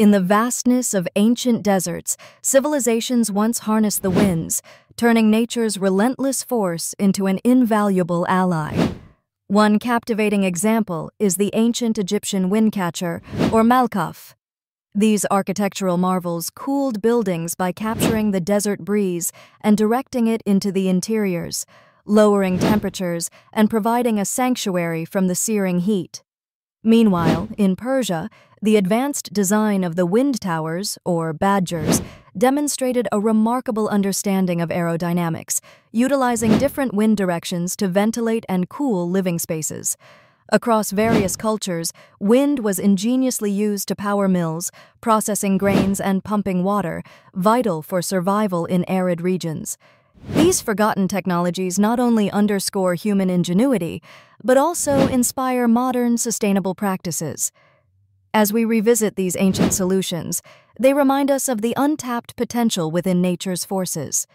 In the vastness of ancient deserts, civilizations once harnessed the winds, turning nature's relentless force into an invaluable ally. One captivating example is the ancient Egyptian windcatcher, or Malqaf. These architectural marvels cooled buildings by capturing the desert breeze and directing it into the interiors, lowering temperatures and providing a sanctuary from the searing heat. Meanwhile, in Persia, the advanced design of the wind towers, or badgirs, demonstrated a remarkable understanding of aerodynamics, utilizing different wind directions to ventilate and cool living spaces. Across various cultures, wind was ingeniously used to power mills, processing grains and pumping water, vital for survival in arid regions. These forgotten technologies not only underscore human ingenuity, but also inspire modern sustainable practices. As we revisit these ancient solutions, they remind us of the untapped potential within nature's forces.